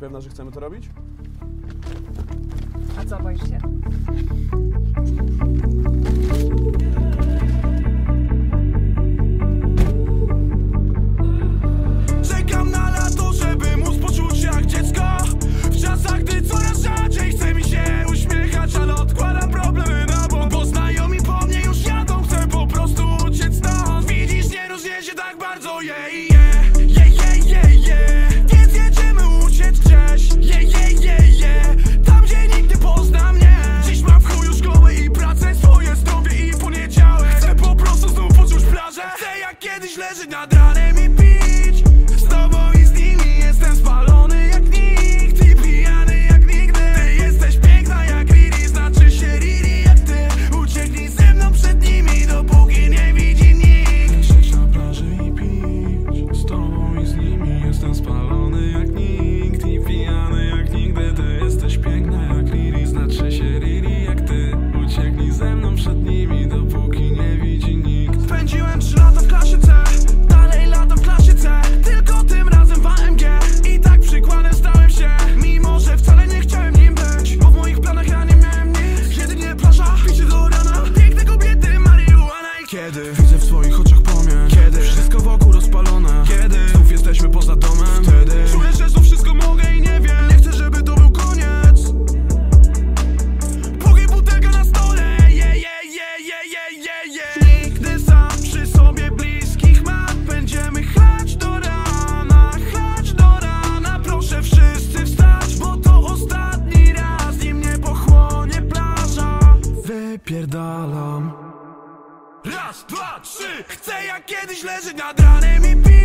pewna, że chcemy to robić? A co, boisz się? nada wypierdalam. Raz, dwa, trzy. Chcę jak kiedyś leżeć nad ranem i pić.